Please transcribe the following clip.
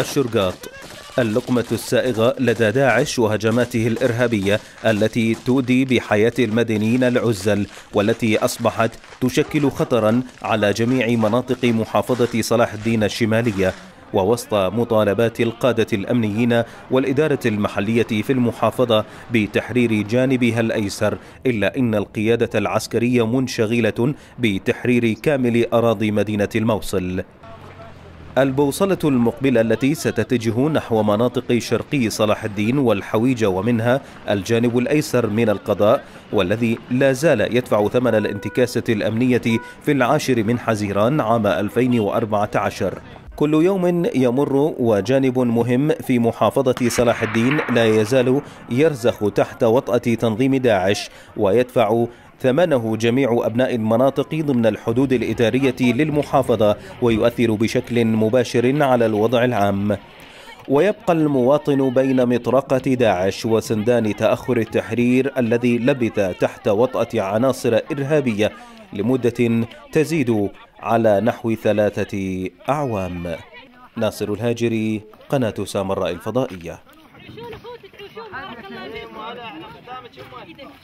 الشرقاط. اللقمة السائغة لدى داعش وهجماته الإرهابية التي تودي بحياة المدنيين العزل والتي أصبحت تشكل خطرا على جميع مناطق محافظة صلاح الدين الشمالية ووسط مطالبات القادة الأمنيين والإدارة المحلية في المحافظة بتحرير جانبها الأيسر إلا إن القيادة العسكرية منشغلة بتحرير كامل أراضي مدينة الموصل. البوصلة المقبلة التي ستتجه نحو مناطق شرقي صلاح الدين والحويجة ومنها الجانب الأيسر من القضاء والذي لا زال يدفع ثمن الانتكاسة الأمنية في العاشر من حزيران عام 2014 كل يوم يمر وجانب مهم في محافظة صلاح الدين لا يزال يرزخ تحت وطأة تنظيم داعش ويدفع ثمنه جميع أبناء المناطق ضمن الحدود الإدارية للمحافظة ويؤثر بشكل مباشر على الوضع العام. ويبقى المواطن بين مطرقة داعش وسندان تأخر التحرير الذي لبث تحت وطأة عناصر إرهابية لمدة تزيد على نحو ثلاثة أعوام. ناصر الهاجري قناة سامراء الفضائية.